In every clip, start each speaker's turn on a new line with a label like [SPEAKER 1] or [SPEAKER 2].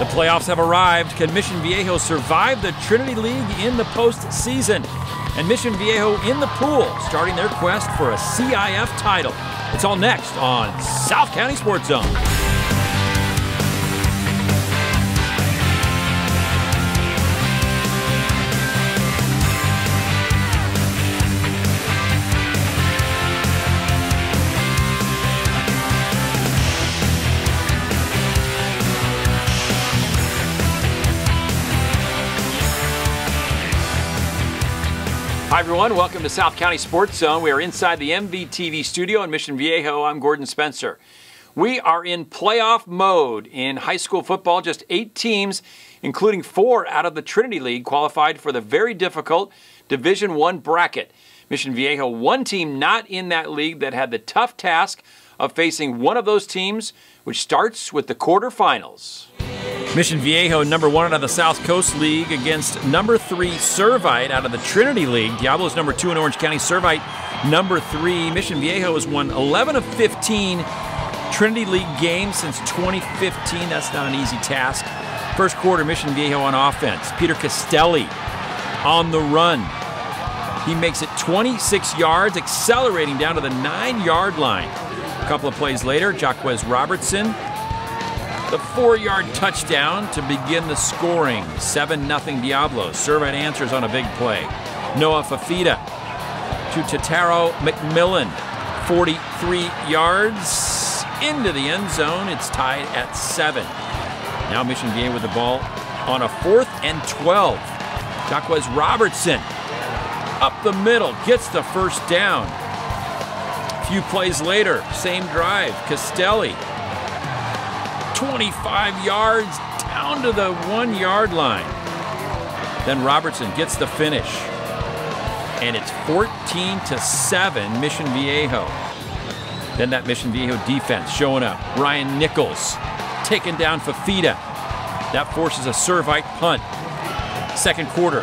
[SPEAKER 1] The playoffs have arrived. Can Mission Viejo survive the Trinity League in the postseason? And Mission Viejo in the pool, starting their quest for a CIF title. It's all next on South County Sports Zone. Hi, everyone. Welcome to South County Sports Zone. We are inside the MVTV studio in Mission Viejo. I'm Gordon Spencer. We are in playoff mode in high school football. Just eight teams, including four out of the Trinity League, qualified for the very difficult Division One bracket. Mission Viejo, one team not in that league that had the tough task of facing one of those teams, which starts with the quarterfinals. Mission Viejo, number one out of the South Coast League, against number three Servite out of the Trinity League. Diablo's number two in Orange County. Servite, number three. Mission Viejo has won 11 of 15 Trinity League games since 2015. That's not an easy task. First quarter, Mission Viejo on offense. Peter Castelli on the run. He makes it 26 yards, accelerating down to the nine yard line. A couple of plays later, Jaquez Robertson the four yard touchdown to begin the scoring. 7 0 Diablos. Servite answers on a big play. Noah Fifita to Tetairoa McMillan. 43 yards into the end zone. It's tied at 7. Now Mission Viejo with the ball on a fourth and 12. Jaquez Robertson up the middle, gets the first down. A few plays later, same drive, Castelli 25 yards down to the one yard line. Then Robertson gets the finish. And it's 14 to 7 Mission Viejo. Then that Mission Viejo defense showing up. Ryan Nichols taking down Fifita. That forces a Servite punt. Second quarter,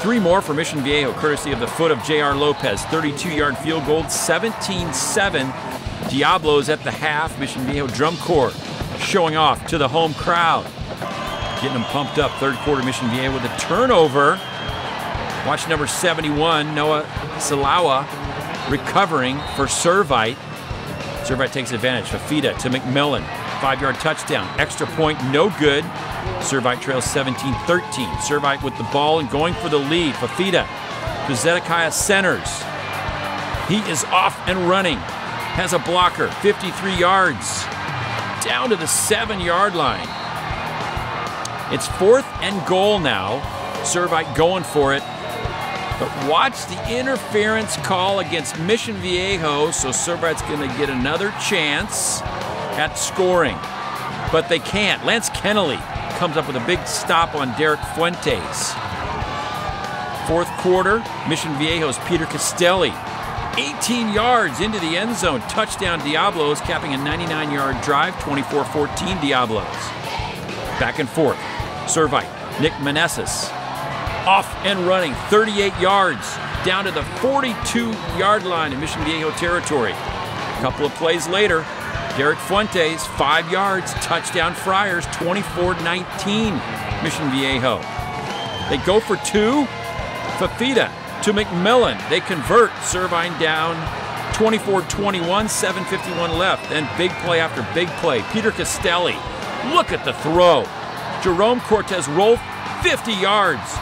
[SPEAKER 1] three more for Mission Viejo, courtesy of the foot of J.R. Lopez. 32 yard field goal, 17 7. Diablos at the half. Mission Viejo drum corps showing off to the home crowd. Getting them pumped up. Third quarter, Mission Viejo with a turnover. Watch number 71, Noah Salawa, recovering for Servite. Servite takes advantage. Fifita to McMillan. Five yard touchdown. Extra point, no good. Servite trails 17 13. Servite with the ball and going for the lead. Fifita to Zedekiah Centers. He is off and running. Has a blocker, 53 yards down to the seven yard line. It's fourth and goal now. Servite going for it. But watch the interference call against Mission Viejo, so Servite's going to get another chance at scoring. But they can't. Lance Kennelly comes up with a big stop on Derek Fuentes. Fourth quarter, Mission Viejo's Peter Castelli 18 yards into the end zone. Touchdown Diablos, capping a 99 yard drive, 24 14 Diablos. Back and forth. Servite, Nick Manessis. Off and running, 38 yards, down to the 42 yard line in Mission Viejo territory. A couple of plays later, Derek Fuentes, five yards, touchdown Friars, 24 19 Mission Viejo. They go for two. Fifita to McMillan. They convert. Servite down 24 21, 7.51 left. Then big play after big play. Peter Castelli. Look at the throw. Jerome Cortez rolled 50 yards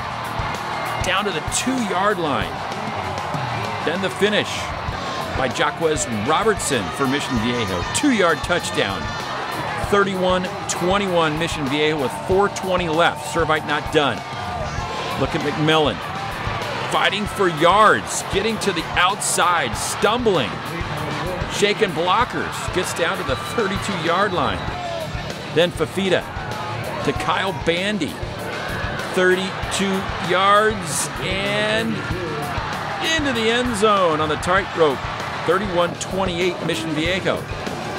[SPEAKER 1] down to the two yard line. Then the finish by Jaquez Robertson for Mission Viejo. Two yard touchdown. 31 21 Mission Viejo with 4.20 left. Servite not done. Look at McMillan fighting for yards, getting to the outside, stumbling, shaking blockers, gets down to the 32 yard line. Then Fifita to Kyle Bandy, 32 yards and into the end zone on the tightrope. 31 28 Mission Viejo.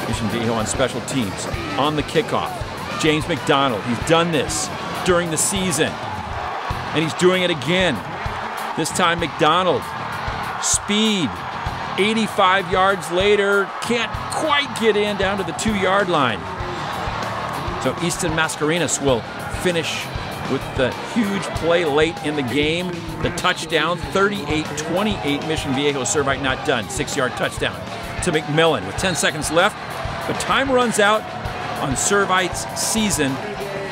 [SPEAKER 1] Mission Viejo on special teams on the kickoff. James McDonald, he's done this during the season, and he's doing it again this time, McDonald. Speed. 85 yards later, can't quite get in down to the two yard line. So Easton Mascarenas will finish with the huge play late in the game. The touchdown, 38-28, Mission Viejo Servite not done. Six-yard touchdown to McMillan with 10 seconds left. But time runs out on Servite's season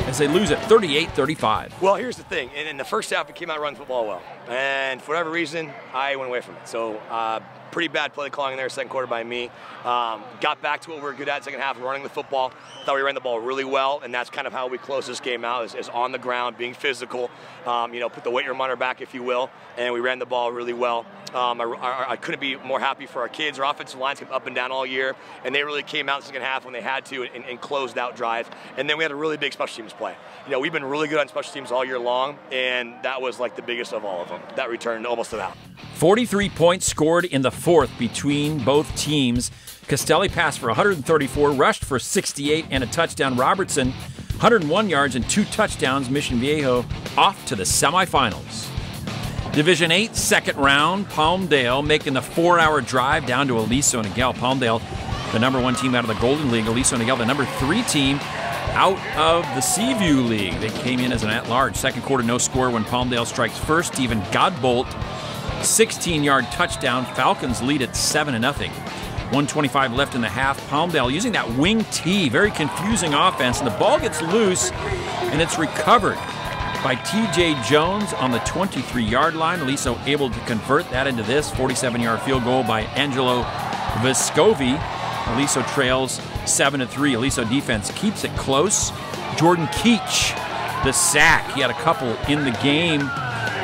[SPEAKER 1] as they lose it 38-35.
[SPEAKER 2] Well, here's the thing. In, in the first half, we came out running football well. And for whatever reason, I went away from it. So uh, pretty bad play calling there, second quarter by me. Um, got back to what we were good at second half, running the football. Thought we ran the ball really well, and that's kind of how we closed this game out, is, is on the ground, being physical. Um, you know, put the weight room on our back, if you will, and we ran the ball really well. Um, I, I, I, couldn't be more happy for our kids. Our offensive lines kept up and down all year, and they really came out in the second half when they had to and, and closed out drives. And then we had a really big special teams play. You know, we've been really good on special teams all year long, and that was like the biggest of all of them. That returned almost to that.
[SPEAKER 1] 43 points scored in the fourth between both teams. Castelli passed for 134, rushed for 68 and a touchdown. Robertson, 101 yards and two touchdowns. Mission Viejo off to the semifinals. Division 8, second round, Palmdale making the four hour drive down to Aliso Niguel. Palmdale, the number one team out of the Golden League. Aliso Niguel, the number three team out of the Seaview League. They came in as an at large. Second quarter, no score when Palmdale strikes first. Stephen Godbolt 16 yard touchdown. Falcons lead at 7 0. 125 left in the half. Palmdale using that wing T, very confusing offense, and the ball gets loose and it's recovered by TJ Jones on the 23 yard line. Aliso able to convert that into this 47 yard field goal by Angelo Vescovi. Aliso trails 7 3. Aliso defense keeps it close. Jordan Keach, the sack. He had a couple in the game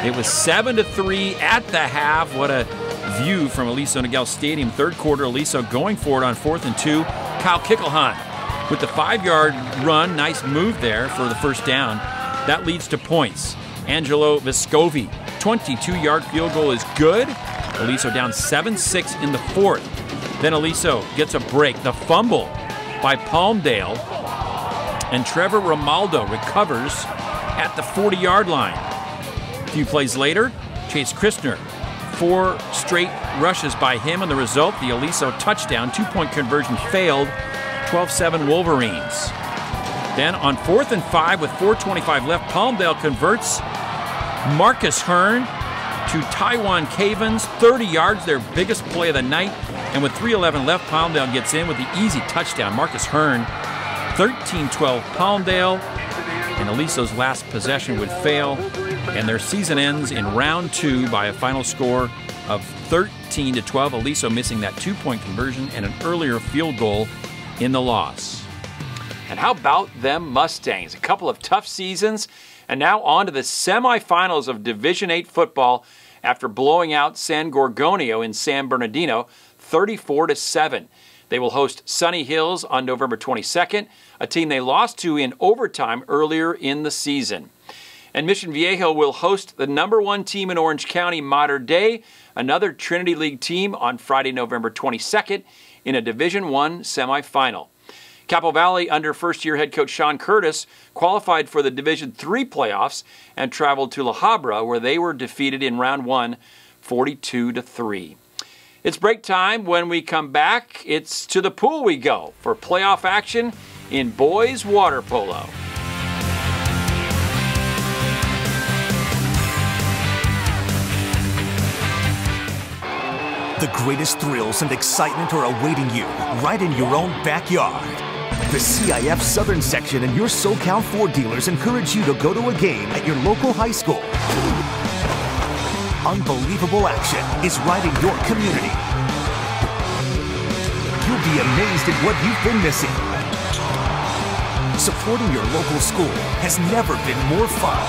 [SPEAKER 1] it was 7 to 3 at the half. What a view from Aliso Niguel Stadium. Third quarter, Aliso going for it on fourth and two. Kyle Kickelhunt with the five yard run. Nice move there for the first down. That leads to points. Angelo Vescovi, 22 yard field goal is good. Aliso down 7 6 in the fourth. Then Aliso gets a break. The fumble by Palmdale. And Trevor Romaldo recovers at the 40 yard line. A few plays later, Chase Christner. Four straight rushes by him, and the result, the Aliso touchdown. Two point conversion failed. 12 7 Wolverines. Then on fourth and five with 4.25 left, Palmdale converts Marcus Hearn to Taiwan Cavens, 30 yards, their biggest play of the night. And with 3.11 left, Palmdale gets in with the easy touchdown. Marcus Hearn, 13 12 Palmdale. And Aliso's last possession would fail and their season ends in round two by a final score of 13 to 12. Aliso missing that two point conversion and an earlier field goal in the loss. And how about them Mustangs? A couple of tough seasons, and now on to the semifinals of Division 8 football after blowing out San Gorgonio in San Bernardino 34 to 7. They will host Sunny Hills on November 22nd, a team they lost to in overtime earlier in the season. And Mission Viejo will host the number one team in Orange County, Mater Dei, another Trinity League team on Friday, November 22nd in a Division One semifinal. Capo Valley, under first year head coach Sean Curtis, qualified for the Division Three playoffs and traveled to La Habra, where they were defeated in round one, 42 to 3. It's break time. When we come back, it's to the pool we go for playoff action in boys water polo.
[SPEAKER 3] The greatest thrills and excitement are awaiting you right in your own backyard. The CIF Southern Section and your SoCal Ford dealers encourage you to go to a game at your local high school. Unbelievable action is right in your community. You'll be amazed at what you've been missing. Supporting your local school has never been more fun.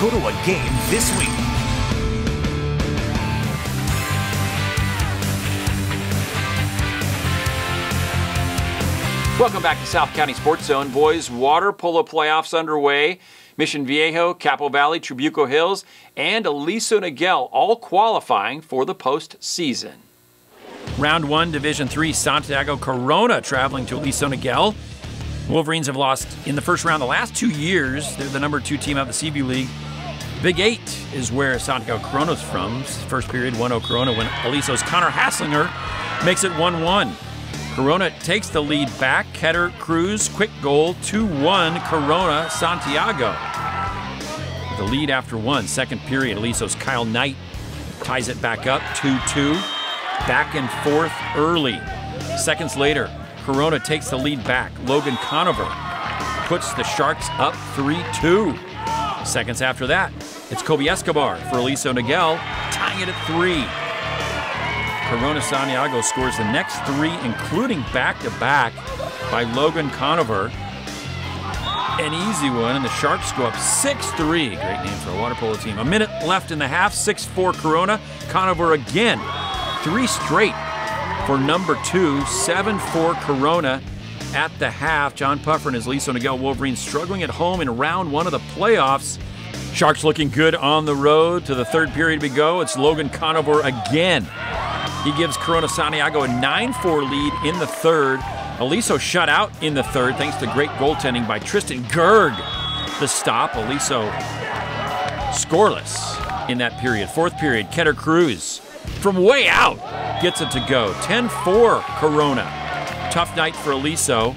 [SPEAKER 3] Go to a game this week
[SPEAKER 1] Welcome back to South County Sports Zone. Boys water polo playoffs underway. Mission Viejo, Capo Valley, Trabuco Hills, and Aliso Niguel all qualifying for the postseason. Round one, Division Three, Santiago Corona traveling to Aliso Niguel. Wolverines have lost in the first round the last two years. They're the number two team out of the Seaview League. Big Eight is where Santiago Corona's from. First period, 1 0 Corona when Aliso's Connor Hasslinger makes it 1 1. Corona takes the lead back. Ketter Cruz, quick goal, 2 1 Corona Santiago. The lead after one, second period. Aliso's Kyle Knight ties it back up, 2 2. Back and forth early. Seconds later, Corona takes the lead back. Logan Conover puts the Sharks up 3 2. Seconds after that, it's Kobe Escobar for Aliso Niguel, tying it at three. Corona Santiago scores the next three, including back to back by Logan Conover. An easy one, and the Sharks go up 6 3. Great name for a water polo team. A minute left in the half, 6 4 Corona. Conover again. Three straight for number two, 7 4 Corona at the half. John Puffer and his Aliso Niguel Wolverines struggling at home in round one of the playoffs. Sharks looking good on the road to the third period we go. It's Logan Conover again. He gives Corona Santiago a 9 4 lead in the third. Aliso shut out in the third thanks to great goaltending by Tristan Gerg. The stop, Aliso scoreless in that period. Fourth period, Ketter Cruz from way out gets it to go. 10 4 Corona. Tough night for Aliso.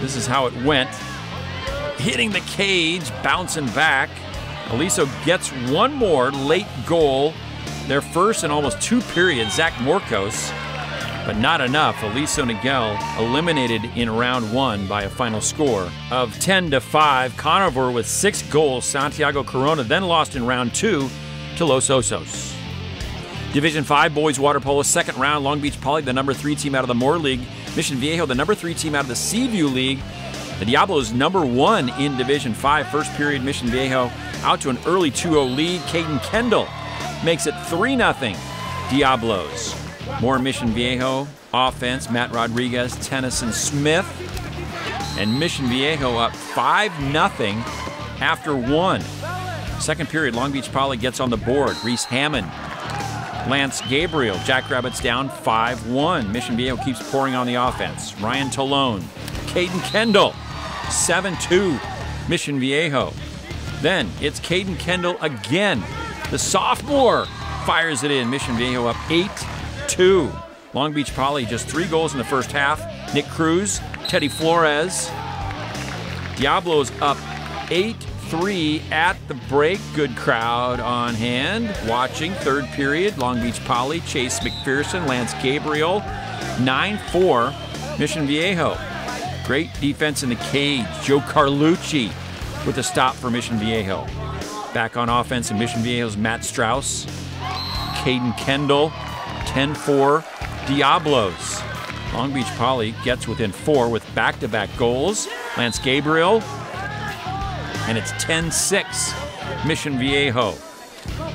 [SPEAKER 1] This is how it went. Hitting the cage, bouncing back. Aliso gets one more late goal their first in almost two periods, Zach Morkos, but not enough. Aliso Niguel eliminated in round one by a final score of 10 to 5. Conover with six goals. Santiago Corona then lost in round two to Los Osos. Division 5 boys water polo second round. Long Beach Poly, the number three team out of the Moore League. Mission Viejo, the number three team out of the Seaview League. The Diablos number one in Division 5. First period, Mission Viejo out to an early 2 0 lead. Caden Kendall makes it 3 0 Diablos. More Mission Viejo offense, Matt Rodriguez, Tennyson Smith. And Mission Viejo up 5 0 after one. Second period, Long Beach Poly gets on the board. Reese Hammond, Lance Gabriel, Jackrabbits down 5 1. Mission Viejo keeps pouring on the offense. Ryan Talone, Caden Kendall, 7 2. Mission Viejo. Then it's Caden Kendall again. The sophomore fires it in. Mission Viejo up 8 2. Long Beach Poly just three goals in the first half. Nick Cruz, Teddy Flores. Diablos up 8 3 at the break. Good crowd on hand. Watching third period. Long Beach Poly, Chase McPherson, Lance Gabriel. 9 4. Mission Viejo. Great defense in the cage. Joe Carlucci with a stop for Mission Viejo. Back on offense in Mission Viejo's Matt Strauss. Caden Kendall, 10 4. Diablos. Long Beach Poly gets within four with back to back goals. Lance Gabriel. And it's 10 6. Mission Viejo.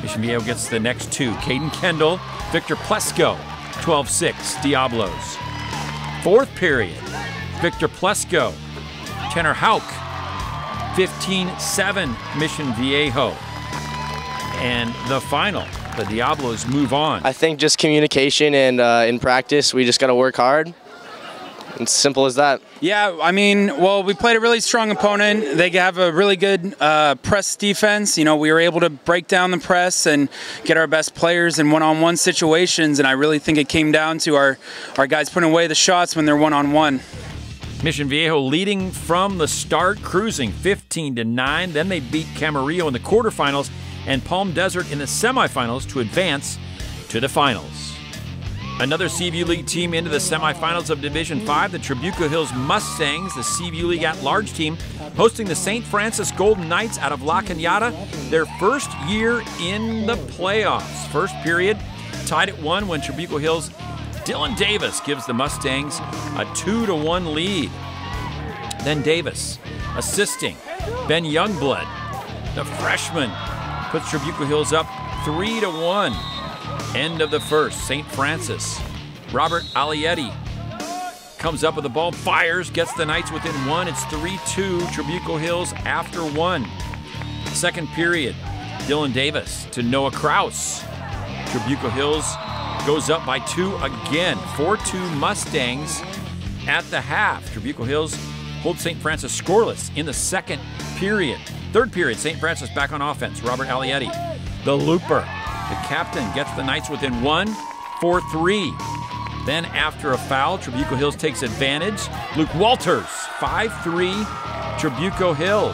[SPEAKER 1] Mission Viejo gets the next two. Caden Kendall, Victor Plesko, 12 6. Diablos. Fourth period. Victor Plesko, Tanner Hauk, 15 7 Mission Viejo. And the final, the Diablos move on.
[SPEAKER 4] I think just communication and uh, in practice, we just got to work hard. It's simple as that.
[SPEAKER 5] Yeah, I mean, well, we played a really strong opponent. They have a really good uh, press defense. You know, we were able to break down the press and get our best players in one-on-one situations, and I really think it came down to our, our guys putting away the shots when they're one-on-one.
[SPEAKER 1] Mission Viejo leading from the start, cruising 15 to 9. Then they beat Camarillo in the quarterfinals and Palm Desert in the semifinals to advance to the finals. Another Seaview League team into the semifinals of Division 5, the Trabuco Hills Mustangs, the Seaview League at large team, hosting the St. Francis Golden Knights out of La Cañada, their first year in the playoffs. First period, tied at one when Trabuco Hills Dylan Davis gives the Mustangs a 2 to 1 lead. Then Davis assisting Ben Youngblood, the freshman, puts Trabuco Hills up 3 to 1. End of the first. St. Francis. Robert Alietti comes up with the ball, fires, gets the Knights within one. It's 3 2 Trabuco Hills after one. Second period, Dylan Davis to Noah Kraus. Trabuco Hills goes up by two again. 4 2 Mustangs at the half. Trabuco Hills holds St. Francis scoreless in the second period. Third period, St. Francis back on offense. Robert Alietti, the looper. The captain gets the Knights within one, 4 3. Then, after a foul, Trabuco Hills takes advantage. Luke Walters, 5 3, Trabuco Hills.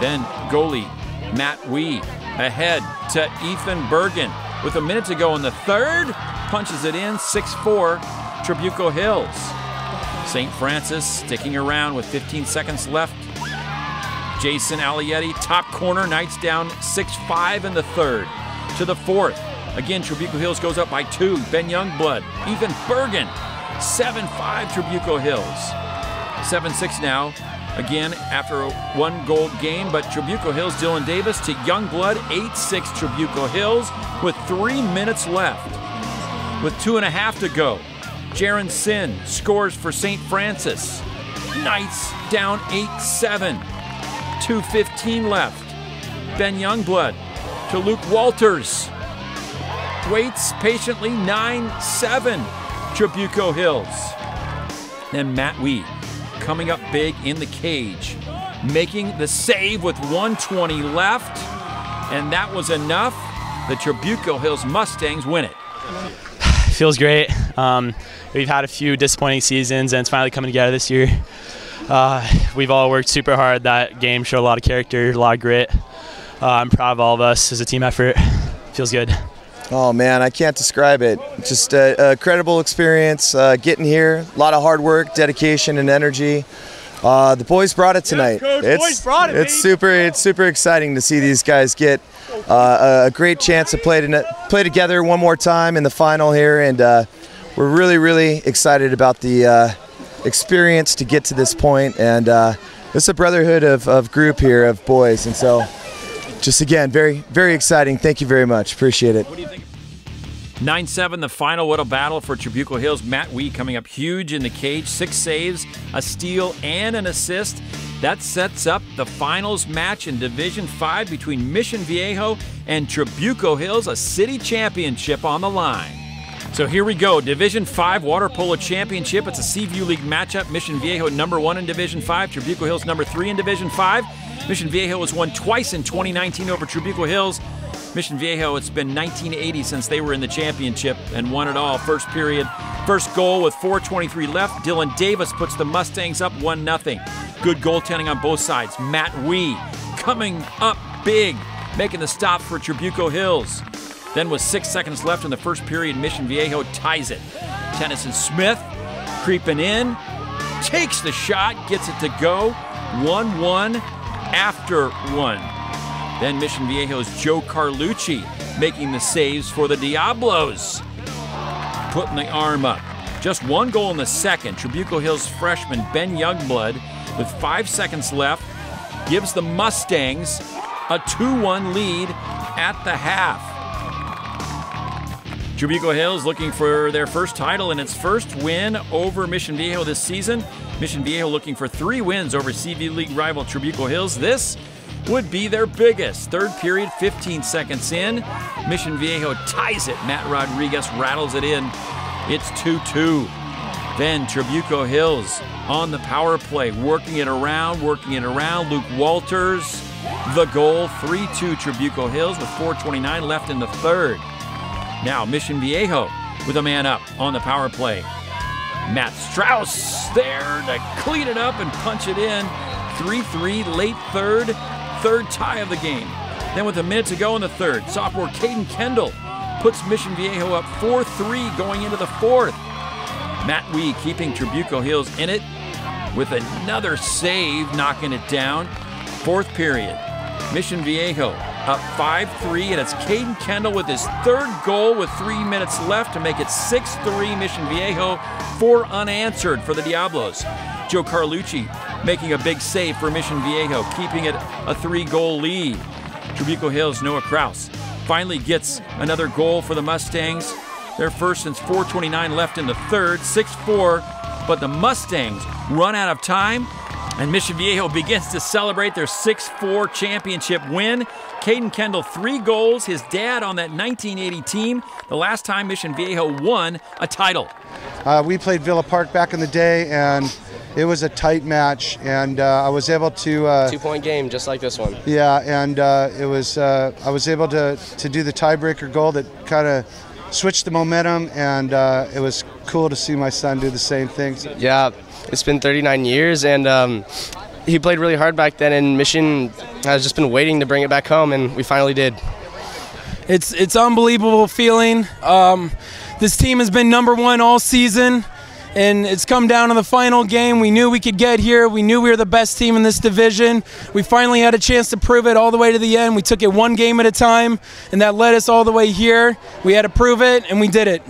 [SPEAKER 1] Then, goalie Matt Wee ahead to Ethan Bergen. With a minute to go in the third, punches it in 6 4, Trabuco Hills. St. Francis sticking around with 15 seconds left. Jason Alietti, top corner, Knights down 6 5 in the third. To the fourth, Again, Trabuco Hills goes up by two. Ben Youngblood, Ethan Bergen, 7 5 Trabuco Hills. 7 6 now. Again, after a one goal game, but Trabuco Hills, Dylan Davis to Youngblood, 8 6 Trabuco Hills with three minutes left. With two and a half to go, Jaron Sin scores for St. Francis. Knights down 8 7. 2.15 left. Ben Youngblood to Luke Walters waits patiently 9 7 Trabuco Hills. Then Matt Wee coming up big in the cage, making the save with 120 left, and that was enough. The Trabuco Hills Mustangs win it.
[SPEAKER 6] Feels great. Um, we've had a few disappointing seasons, and it's finally coming together this year. Uh, we've all worked super hard. That game showed a lot of character, a lot of grit. Uh, I'm proud of all of us as a team effort. Feels good.
[SPEAKER 7] Oh man, I can't describe it. Just a, a credible experience uh, getting here. A lot of hard work, dedication, and energy. Uh, the boys brought it tonight.
[SPEAKER 8] Coach,
[SPEAKER 7] it's
[SPEAKER 8] boys brought it,
[SPEAKER 7] it's
[SPEAKER 8] baby.
[SPEAKER 7] super. It's super exciting to see these guys get uh, a great chance to play to play together one more time in the final here, and uh, we're really, really excited about the uh, experience to get to this. And uh, it's a brotherhood of, of group here of boys, and so just again, very, very exciting. Thank you very much. Appreciate it.
[SPEAKER 1] 9 7, the final. A battle for Trabuco Hills. Matt Wee coming up huge in the cage. Six saves, a steal, and an assist. That sets up the finals match in Division 5 between Mission Viejo and Trabuco Hills, a city championship on the line. So here we go. Division 5 Water Polo Championship. It's a Seaview League matchup. Mission Viejo number one in Division 5, Trabuco Hills number three in Division 5. Mission Viejo has won twice in 2019 over Trabuco Hills. Mission Viejo, it's been 1980 since they were in the championship and won it all. First period, first goal with 4.23 left. Dylan Davis puts the Mustangs up 1 0. Good goaltending on both sides. Matt Wee coming up big, making the stop for Trabuco Hills. Then, with six seconds left in the first period, Mission Viejo ties it. Tennyson Smith creeping in, takes the shot, gets it to go. 1 1 after 1. Then Mission Viejo's Joe Carlucci making the saves for the Diablos. Putting the arm up. Just one goal in the second. Trabuco Hills freshman Ben Youngblood, with five seconds left, gives the Mustangs a 2 1 lead at the half. Trabuco Hills looking for their first title and its first win over Mission Viejo this season. Mission Viejo looking for three wins over Seaview League rival Trabuco Hills. This would be their biggest. Third period, 15 seconds in. Mission Viejo ties it. Matt Rodriguez rattles it in. It's 2 2. Then Trabuco Hills on the power play, working it around, working it around. Luke Walters, the goal, 3 2 Trabuco Hills with 4.29 left in the third. Now Mission Viejo with a man up on the power play. Matt Strauss there to clean it up and punch it in. 3 3 late third, third tie of the game. Then with a minute to go in the third, sophomore Caden Kendall puts Mission Viejo up 4 3 going into the fourth. Matt Wee keeping Trabuco Hills in it with another save, knocking it down. Fourth period, Mission Viejo up 5 3, and it's Caden Kendall with his third goal with three minutes left to make it 6 3 Mission Viejo, four unanswered for the Diablos. Joe Carlucci making a big save for Mission Viejo, keeping it a three goal lead. Trabuco Hills, Noah Kraus finally gets another goal for the Mustangs. Their first since 4.29 left in the third, 6 4. But the Mustangs run out of time, and Mission Viejo begins to celebrate their 6 4 championship win. Caden Kendall, three goals, his dad on that 1980 team, the last time Mission Viejo won a title.
[SPEAKER 9] Uh, we played Villa Park back in the day, and it was a tight match, and uh, I was able to. Uh,
[SPEAKER 4] Two point game, just like this one.
[SPEAKER 9] Yeah, and uh, it was. Uh, I was able to to do the tiebreaker goal that kind of switched the momentum, and uh, it was cool to see my son do the same thing.
[SPEAKER 4] Yeah, it's been 39 years, and um, he played really hard back then, and Mission has just been waiting to bring it back home, and we finally did.
[SPEAKER 5] It's it's unbelievable feeling. Um, this team has been number one all season, and it's come down to the final game. We knew we could get here. We knew we were the best team in this division. We finally had a chance to prove it all the way to the end. We took it one game at a time, and that led us all the way here. We had to prove it, and we did it.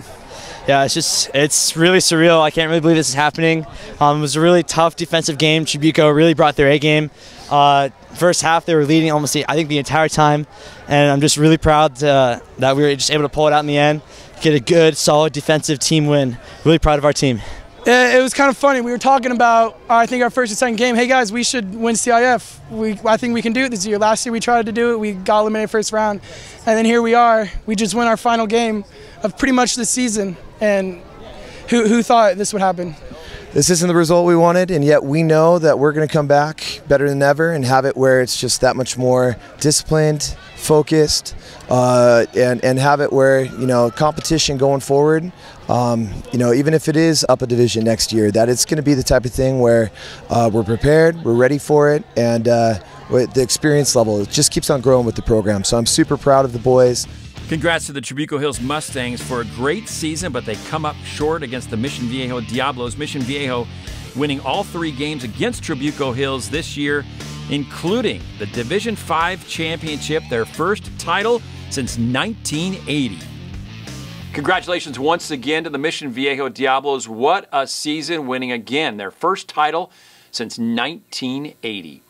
[SPEAKER 8] Yeah, it's just it's really surreal. I can't really believe this is happening. Um, it was a really tough defensive game. Trabuco really brought their A game. Uh, first half they were leading almost the, I think the entire time, and I'm just really proud to, that we were just able to pull it out in the end, get a good solid defensive team win. Really proud of our team.
[SPEAKER 10] It was kind of funny. We were talking about, I think, our first and second game. Hey guys, we should win CIF. We, I think we can do it this year. Last year we tried to do it. We got eliminated first round, and then here we are. We just win our final game of pretty much the season. And who, who thought this would happen?
[SPEAKER 7] This isn't the result we wanted, and yet we know that we're going to come back better than ever and have it where it's just that much more disciplined, focused, uh, and and have it where you know competition going forward. Um, you know, even if it is up a division next year, that it's going to be the type of thing where uh, we're prepared, we're ready for it, and uh, the experience level it just keeps on growing with the program. So I'm super proud of the boys.
[SPEAKER 1] Congrats to the Trabuco Hills Mustangs for a great season, but they come up short against the Mission Viejo Diablos. Mission Viejo winning all three games against Trabuco Hills this year, including the Division 5 championship, their first title since 1980. Congratulations once again to the Mission Viejo Diablos. What a season, winning again their first title since 1980.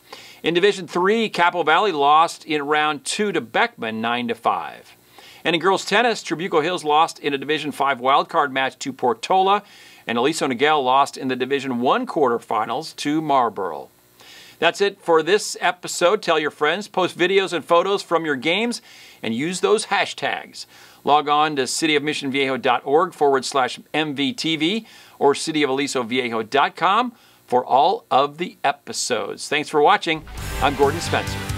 [SPEAKER 1] In Division 3, Capo Valley lost in round 2 to Beckman 9 to 5. And in girls tennis, Trabuco Hills lost in a Division 5 wildcard match to Portola, and Aliso Niguel lost in the Division 1 quarterfinals to Marlborough. That's it for this episode. Tell your friends, post videos and photos from your games, and use those hashtags. Log on to cityofmissionviejo.org forward slash MVTV or cityofalisoviejo.com for all of the episodes. Thanks for watching. I'm Gordon Spencer.